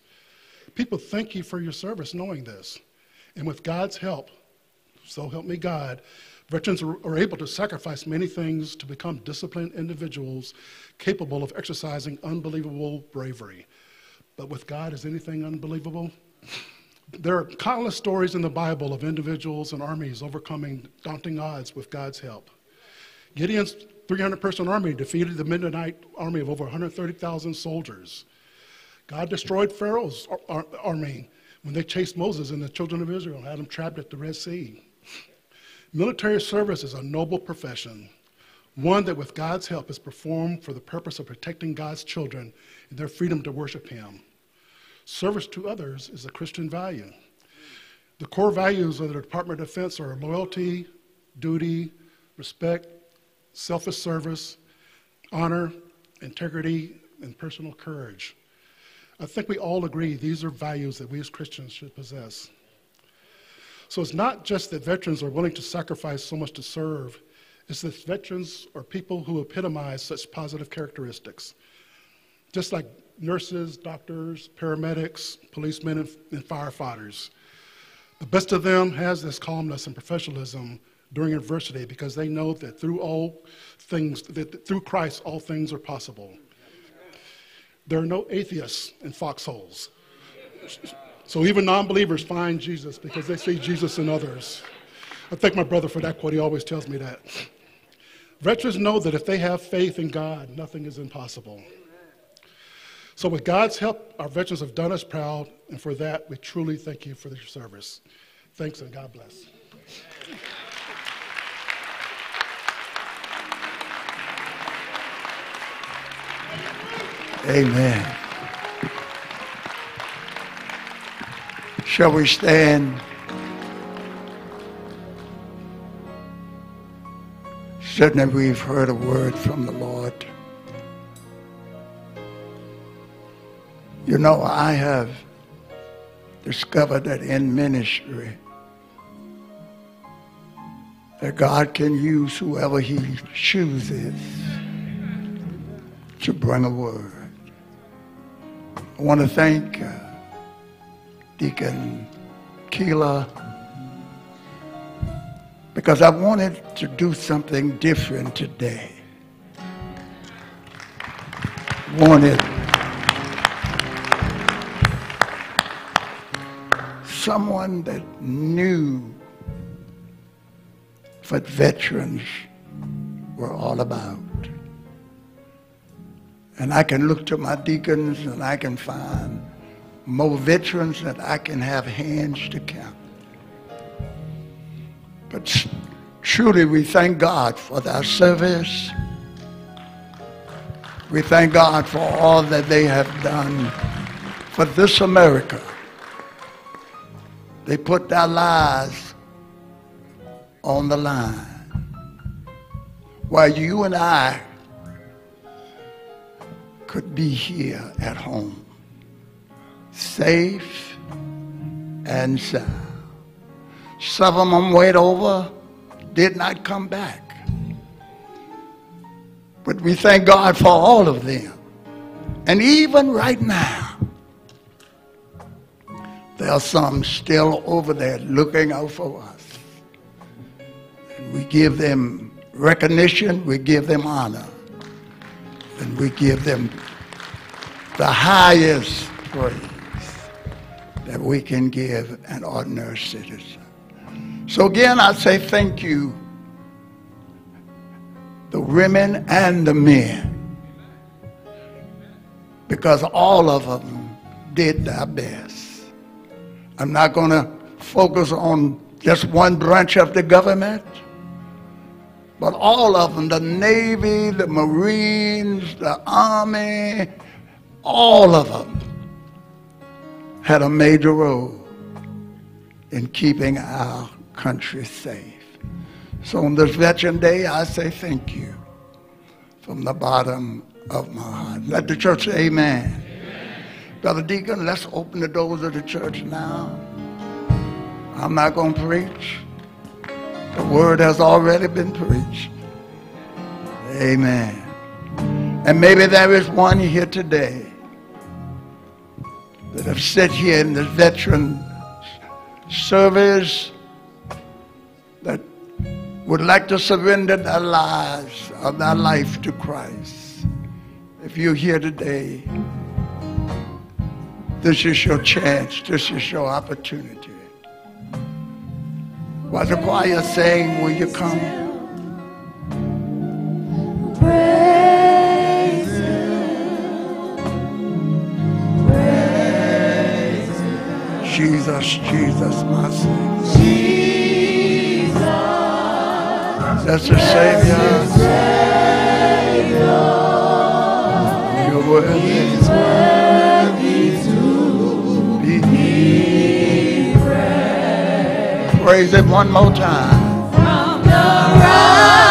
People thank you for your service knowing this. And with God's help, so help me God, veterans are, able to sacrifice many things to become disciplined individuals capable of exercising unbelievable bravery. But with God, is anything unbelievable? There are countless stories in the Bible of individuals and armies overcoming daunting odds with God's help. Gideon's 300 person army defeated the Midianite army of over 130,000 soldiers. God destroyed Pharaoh's army when they chased Moses and the children of Israel and had them trapped at the Red Sea. Military service is a noble profession, one that, with God's help, is performed for the purpose of protecting God's children and their freedom to worship Him. Service to others is a Christian value. The core values of the Department of Defense are loyalty, duty, respect, selfish service, honor, integrity, and personal courage. I think we all agree these are values that we as Christians should possess. So it's not just that veterans are willing to sacrifice so much to serve, it's that veterans are people who epitomize such positive characteristics. Just like nurses, doctors, paramedics, policemen, and, and firefighters. The best of them has this calmness and professionalism during adversity because they know that through all things, that through Christ, all things are possible. There are no atheists in foxholes. So even non believers find Jesus because they see Jesus in others. I thank my brother for that quote. He always tells me that. Veterans know that if they have faith in God, nothing is impossible. So, with God's help, our veterans have done us proud, and for that, we truly thank you for your service. Thanks, and God bless. Amen. Shall we stand? Certainly, we've heard a word from the Lord. You know, I have discovered that in ministry, that God can use whoever he chooses to bring a word. I want to thank uh, Deacon Keeler because I wanted to do something different today. Wanted someone that knew what veterans were all about. And I can look to my deacons and I can find more veterans that I can have hands to count. But truly, we thank God for their service. We thank God for all that they have done for this America. They put their lives on the line. While you and I could be here at home, safe and sound. Some of them went over, did not come back. But we thank God for all of them. And even right now, there are some still over there looking out for us. And we give them recognition, we give them honor, and we give them the highest praise that we can give an ordinary citizen. So again, I say thank you, the women and the men, because all of them did their best. I'm not going to focus on just one branch of the government, but all of them, the Navy, the Marines, the Army, all of them had a major role in keeping our country safe. So on this Veteran Day, I say thank you from the bottom of my heart. Let the church say amen. amen. Brother Deacon, let's open the doors of the church now. I'm not going to preach. The word has already been preached. Amen. And maybe there is one here today that have sat here in this veteran service that would like to surrender their lives of their life to Christ. If you're here today, this is your chance. This is your opportunity. While the choir saying, will you come? Jesus, Jesus, my Savior. Jesus. That's the Savior. You're worthy. praise it one more time. From the.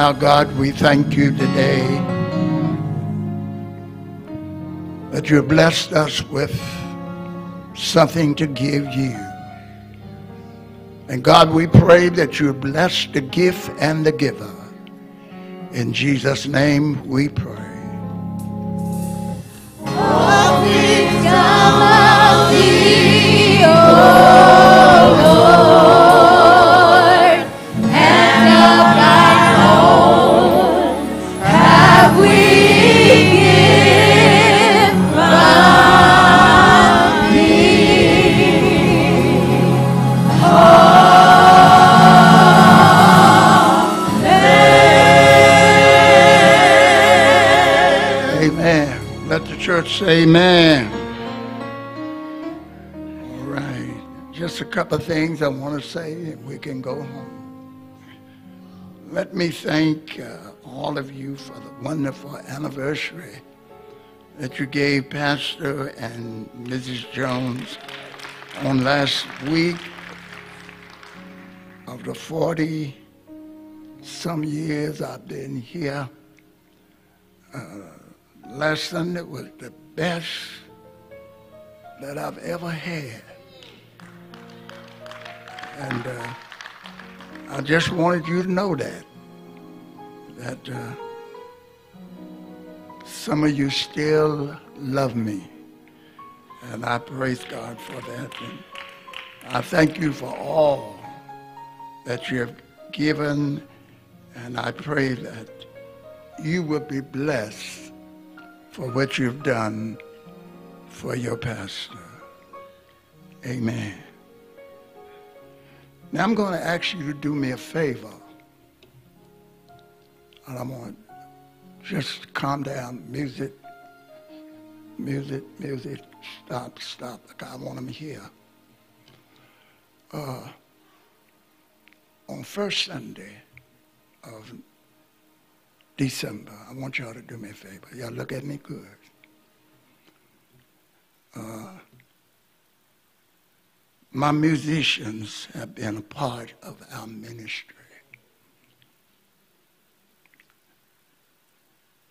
now, God, we thank you today that you blessed us with something to give you. And God, we pray that you bless the gift and the giver. In Jesus' name we pray. Say amen. All right. Just a couple of things I want to say, and we can go home. Let me thank uh, all of you for the wonderful anniversary that you gave Pastor and Mrs. Jones on last week of the 40 some years I've been here. Uh, last Sunday was the best that I've ever had. And uh, I just wanted you to know that. That uh, some of you still love me. And I praise God for that. And I thank you for all that you have given. And I pray that you will be blessed for what you've done for your pastor. Amen. Now I'm going to ask you to do me a favor. And I'm going to just calm down. Music, music, music. Stop, stop. I want them here. Uh, on first Sunday of December, I want y'all to do me a favor. Y'all look at me good. Uh, my musicians have been a part of our ministry.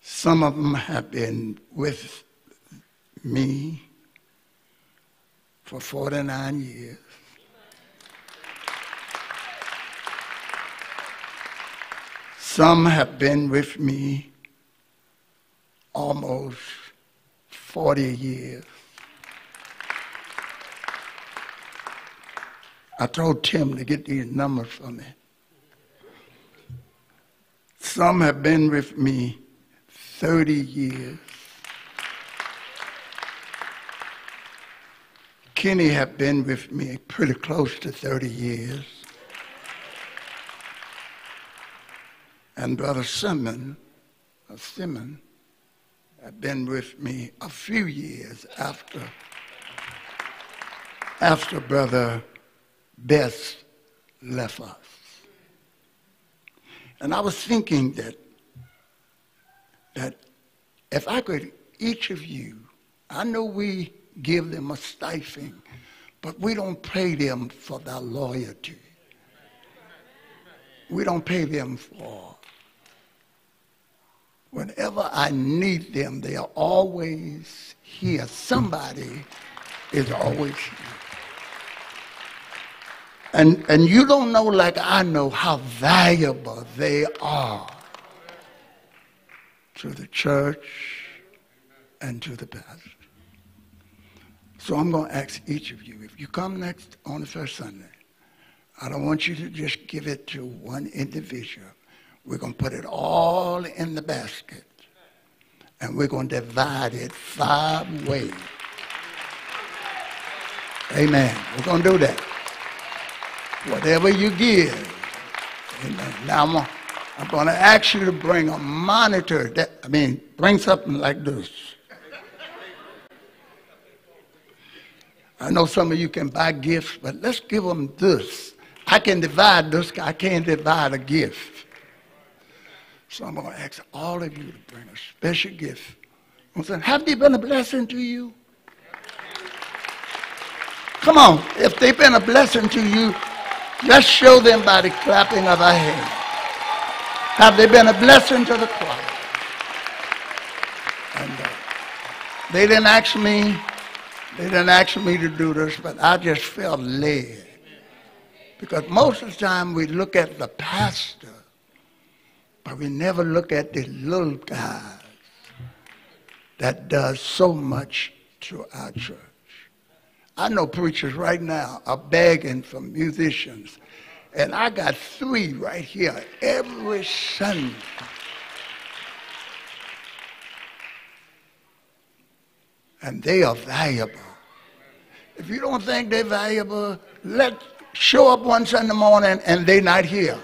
Some of them have been with me for 49 years. Some have been with me almost 40 years. I told Tim to get these numbers for me. Some have been with me 30 years. Kenny have been with me pretty close to 30 years. And Brother Simon, uh, Simon, had been with me a few years after, after Brother Best left us. And I was thinking that that if I could, each of you, I know we give them a stipend, but we don't pay them for their loyalty. We don't pay them for. Whenever I need them, they are always here. Somebody is always here. And, and you don't know, like I know, how valuable they are to the church and to the pastor. So I'm going to ask each of you, if you come next on the first Sunday, I don't want you to just give it to one individual. We're going to put it all in the basket. And we're going to divide it five ways. Amen. We're going to do that. Whatever you give. Amen. Now I'm I'm going to ask you to bring a monitor. That, I mean, bring something like this. I know some of you can buy gifts, but let's give them this. I can divide this. I can't divide a gift. So I'm going to ask all of you to bring a special gift. I'm saying, have they been a blessing to you? Come on. If they've been a blessing to you, let's show them by the clapping of our hands. Have they been a blessing to the choir? And uh, they didn't ask me, they didn't ask me to do this, but I just felt led. Because most of the time we look at the pastor, but we never look at the little guys that does so much to our church. I know preachers right now are begging for musicians and I got three right here every Sunday. And they are valuable. If you don't think they're valuable, let show up one Sunday morning and they're not here.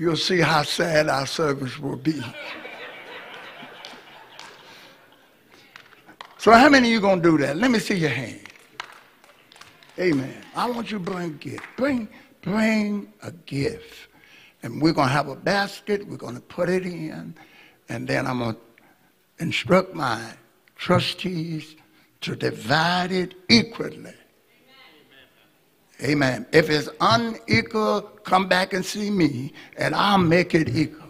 you'll see how sad our service will be. So how many of you gonna do that? Let me see your hand. Amen. I want you to bring a gift. Bring, bring a gift. And we're gonna have a basket, we're gonna put it in, and then I'm gonna instruct my trustees to divide it equally Amen. If it's unequal, come back and see me, and I'll make it equal.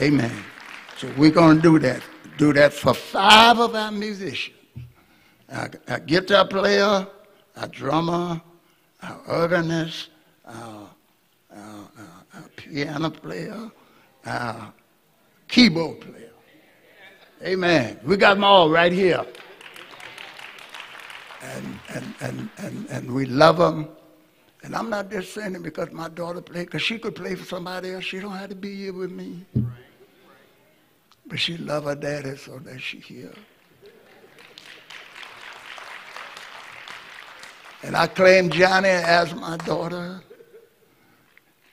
Amen. So we're going to do that. Do that for five of our musicians. Our, our guitar player, our drummer, our organist, our, our, our, our piano player, our keyboard player. Amen. We got them all right here. And, and, and, and, we love them. And I'm not just saying it because my daughter played, because she could play for somebody else. She don't have to be here with me. But she love her daddy so that she here. And I claim Johnny as my daughter.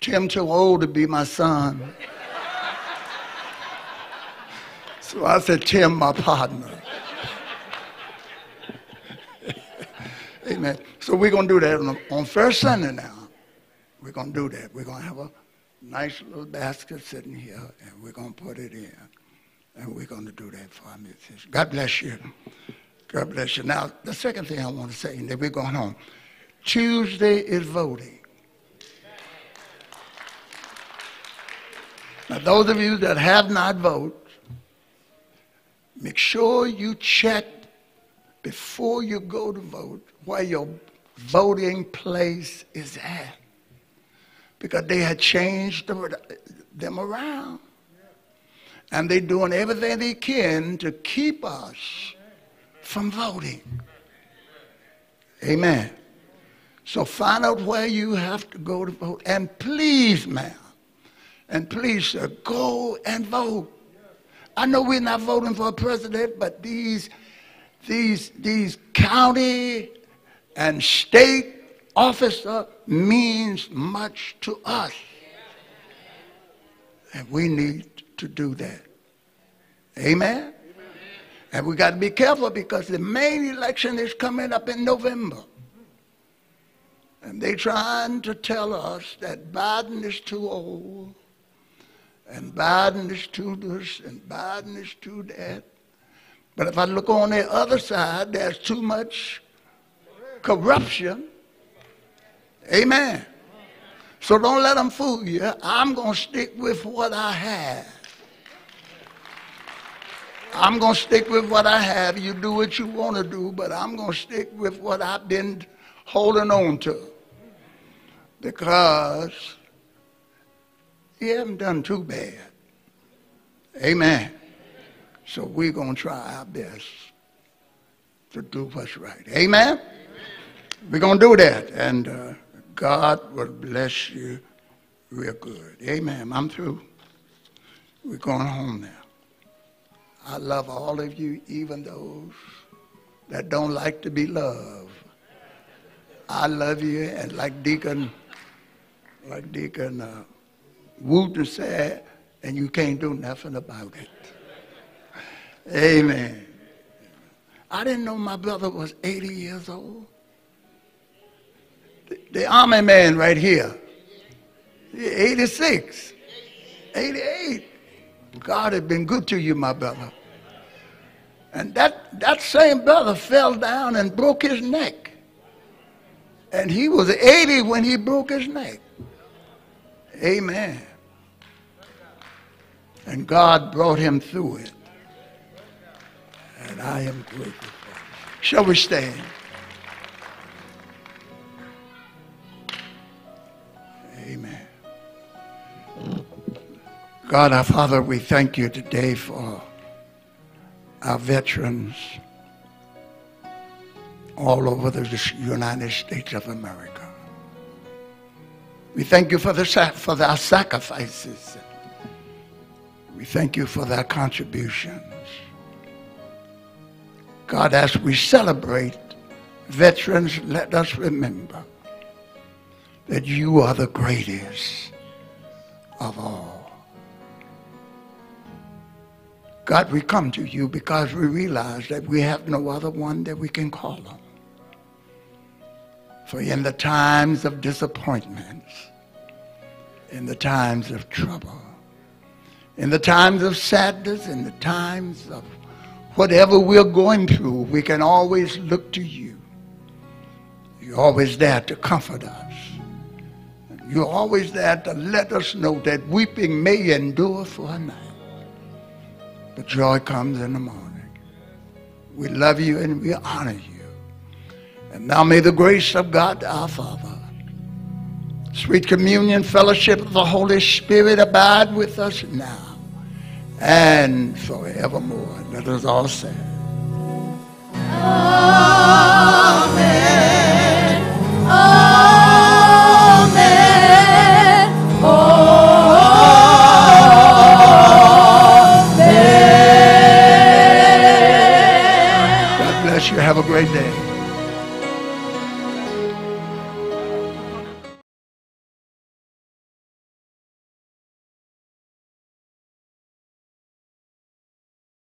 Tim too old to be my son. So I said, Tim, my partner. Amen. So we're going to do that on, on first Sunday now. We're going to do that. We're going to have a nice little basket sitting here, and we're going to put it in. And we're going to do that for our musicians. God bless you. God bless you. Now, the second thing I want to say, and then we're going home. Tuesday is voting. Now, those of you that have not voted, make sure you check before you go to vote where your voting place is at. Because they had changed them them around. And they're doing everything they can to keep us from voting. Amen. So find out where you have to go to vote. And please, ma'am, and please, sir, go and vote. I know we're not voting for a president, but these, these, these county and state officer means much to us. And we need to do that. Amen? Amen. And we got to be careful because the main election is coming up in November. And they trying to tell us that Biden is too old, and Biden is too this, and Biden is too that. But if I look on the other side, there's too much corruption. Amen. So don't let them fool you. I'm going to stick with what I have. I'm going to stick with what I have. You do what you want to do, but I'm going to stick with what I've been holding on to. Because you haven't done too bad. Amen. So we're going to try our best to do what's right. Amen. We're going to do that. And uh, God will bless you real good. Amen. I'm through. We're going home now. I love all of you, even those that don't like to be loved. I love you, and like Deacon, like Deacon uh, Wooten said, and you can't do nothing about it. Amen. I didn't know my brother was 80 years old the army man right here. 86, 88. God had been good to you, my brother. And that, that same brother fell down and broke his neck. And he was 80 when he broke his neck. Amen. And God brought him through it. And I am grateful. Shall we stand? Amen. God our Father, we thank you today for our veterans all over the United States of America. We thank you for, the, for their sacrifices. We thank you for their contributions. God, as we celebrate veterans, let us remember that you are the greatest of all. God, we come to you because we realize that we have no other one that we can call on. For in the times of disappointments, in the times of trouble, in the times of sadness, in the times of whatever we're going through, we can always look to you. You're always there to comfort us. You're always there to let us know that weeping may endure for a night, but joy comes in the morning. We love you and we honor you. And now may the grace of God our Father, sweet communion, fellowship of the Holy Spirit abide with us now and forevermore. Let us all say. God bless you. Have a great day.